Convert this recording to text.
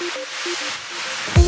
Música